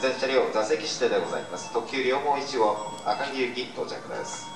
全車両座席指定でございます。特急両方1号赤城行き到着です。